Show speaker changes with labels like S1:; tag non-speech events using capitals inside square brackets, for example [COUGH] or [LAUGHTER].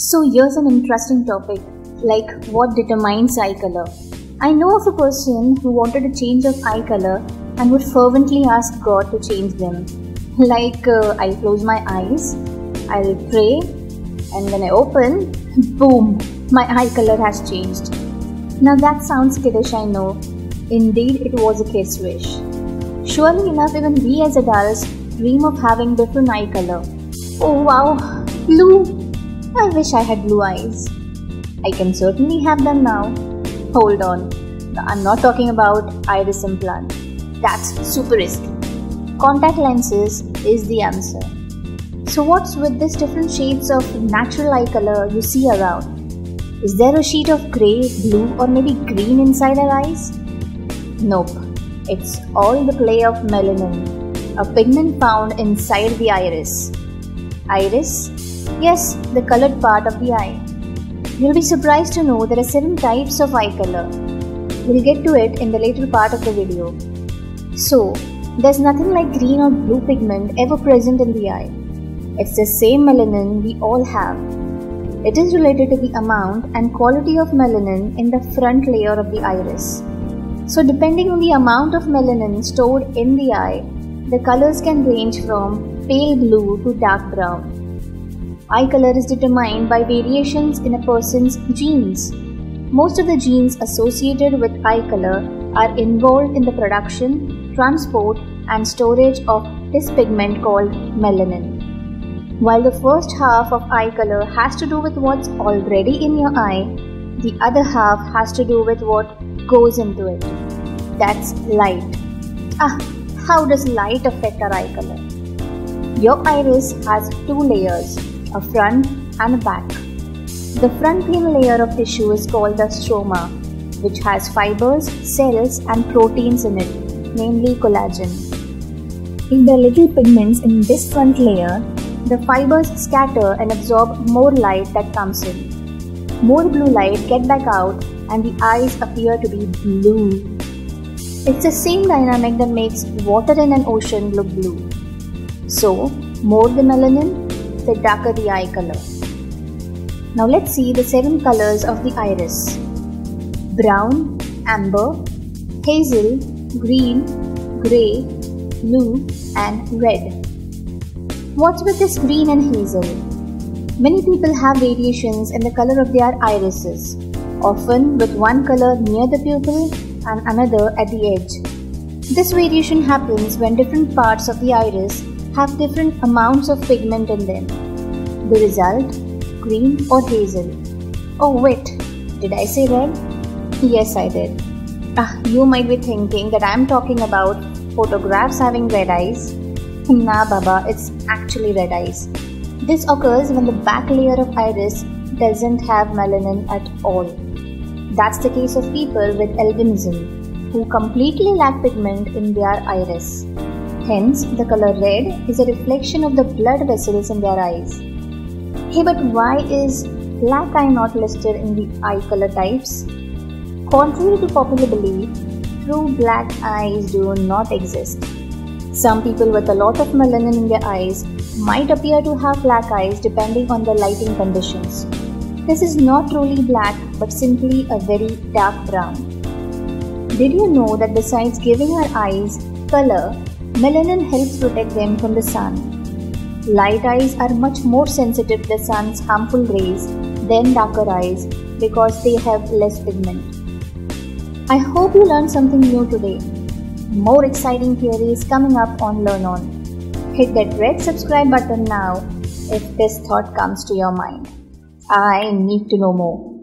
S1: So here's an interesting topic like what determines eye color. I know of a person who wanted a change of eye color and would fervently ask God to change them. Like uh, I close my eyes, I'll pray, and when I open, [LAUGHS] boom, my eye color has changed. Now that sounds kiddish, I know. Indeed, it was a kiss wish. Surely enough, even we as adults dream of having different eye color. Oh wow, blue! I wish I had blue eyes. I can certainly have them now. Hold on. I'm not talking about iris implant. That's super risky. Contact lenses is the answer. So what's with these different shades of natural eye color you see around? Is there a sheet of grey, blue or maybe green inside our eyes? Nope. It's all the play of melanin, a pigment found inside the iris. Iris Yes, the colored part of the eye. You'll be surprised to know there are 7 types of eye color. We'll get to it in the later part of the video. So, there's nothing like green or blue pigment ever present in the eye. It's the same melanin we all have. It is related to the amount and quality of melanin in the front layer of the iris. So depending on the amount of melanin stored in the eye, the colors can range from pale blue to dark brown. Eye color is determined by variations in a person's genes. Most of the genes associated with eye color are involved in the production, transport, and storage of this pigment called melanin. While the first half of eye color has to do with what's already in your eye, the other half has to do with what goes into it. That's light. Ah, how does light affect our eye color? Your iris has two layers a front and a back. The front thin layer of tissue is called the stroma, which has fibers, cells, and proteins in it, namely collagen. In the little pigments in this front layer, the fibers scatter and absorb more light that comes in. More blue light get back out and the eyes appear to be blue. It's the same dynamic that makes water in an ocean look blue. So, more the melanin, the darker the eye color. Now let's see the seven colors of the iris. Brown, amber, hazel, green, grey, blue and red. What's with this green and hazel? Many people have variations in the color of their irises, often with one color near the pupil and another at the edge. This variation happens when different parts of the iris have different amounts of pigment in them. The result green or hazel. Oh, wait, did I say red? Yes, I did. Ah, you might be thinking that I'm talking about photographs having red eyes. Nah, Baba, it's actually red eyes. This occurs when the back layer of iris doesn't have melanin at all. That's the case of people with albinism, who completely lack pigment in their iris. Hence, the color red is a reflection of the blood vessels in their eyes. Hey, but why is black eye not listed in the eye color types? Contrary to popular belief, true black eyes do not exist. Some people with a lot of melanin in their eyes might appear to have black eyes depending on the lighting conditions. This is not truly black but simply a very dark brown. Did you know that besides giving our eyes color, Melanin helps protect them from the sun. Light eyes are much more sensitive to the sun's harmful rays than darker eyes because they have less pigment. I hope you learned something new today. More exciting theories coming up on LearnOn. Hit that red subscribe button now if this thought comes to your mind. I need to know more.